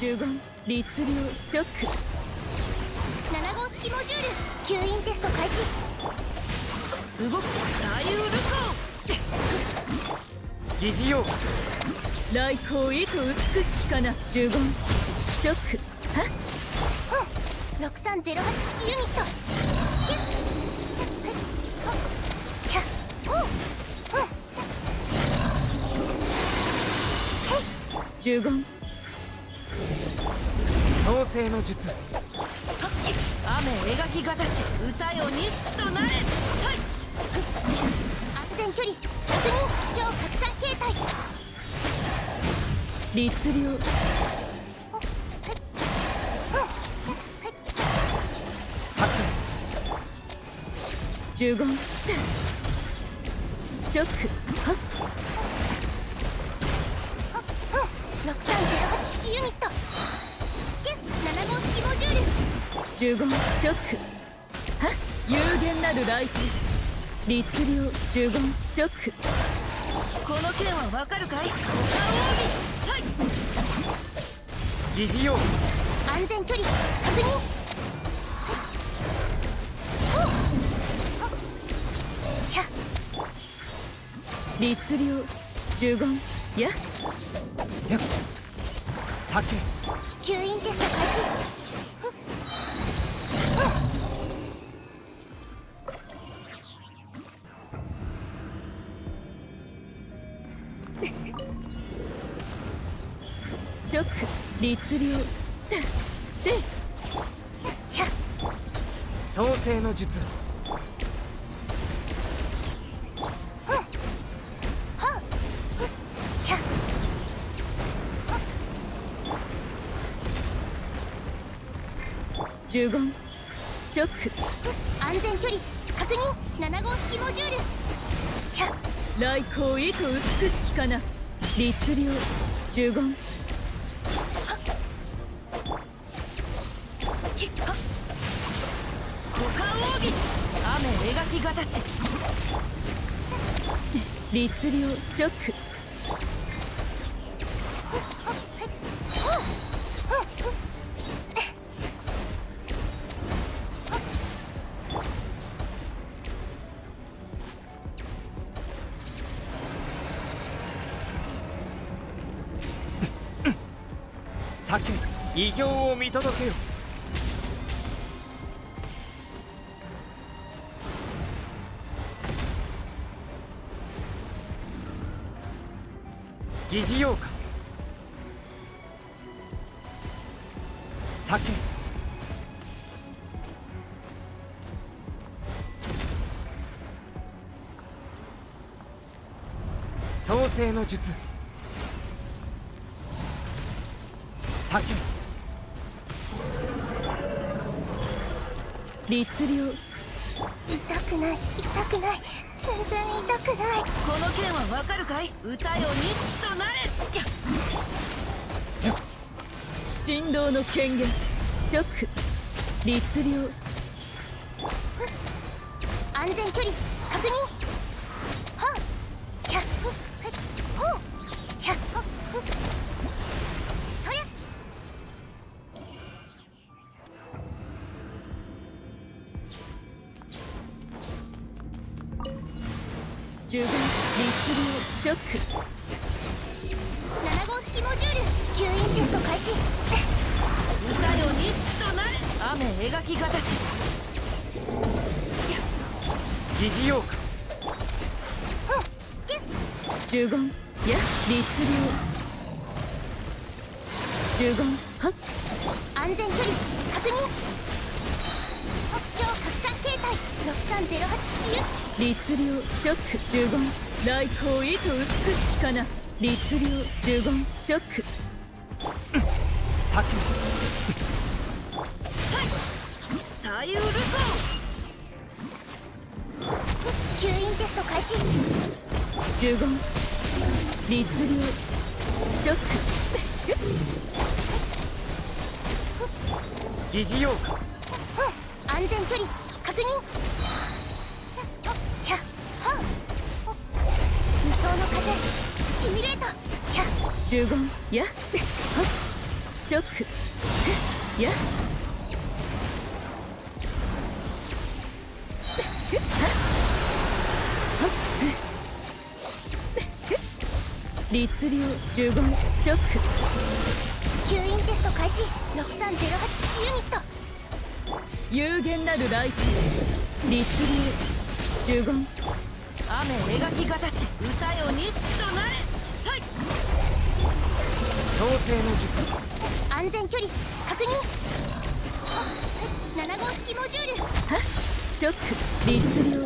十言律令チョック7号式モジュール。吸引テスト開始。動く左右ル疑似用。来光意図美しきかな。十言チョックは6308式ユニット。キュッ。キャッ。十言創世の術。雨描きがたし歌よ錦となれ。はい。安全距離確認超拡散形態律令十言チョックはっ6308式ユニット号式モジュール十言チョックは有限なる来光律令十言チョックこの件はわかるかい奥義疑似用安全距離確認律令十言ややっ酒吸引テスト開始チョック律令せいひゃ創世の術ひゃ十言チョック安全距離確認。7号式モジュール来光意図美しきかな。律令。十言。股間雨描きがたし。律令チョック酒異形を見届けよ。疑似用か酒。創世の術。酒。律令痛くない痛くない。全然痛くない。この件はわかるかい？歌よ錦となれ！振動の権限。チョック律令。安全距離。確認。はっ。ひゃっほう。ひゃっ十分律令チョック7号式モジュール吸引テスト開始歌よ錦となれ雨描きがたし疑似用かキュッ十言や律令十言はっ安全距離確認散形態6308式ユ律令チョック十言来光意図美しきかな。律令十言チョック酒左右ルコ吸引テスト開始。十言律令チョッ疑似用か安全距離確認。無双の風。シミュレートひゃ。っ？ク十言や？はっ？律令呪言直。吸引テスト開始。6308式ユニット有限なる来店律令呪言雨描きがたし歌よ錦となれ。さい想定の術安全距離。確認。7号式モジュール。は？直。律令